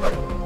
you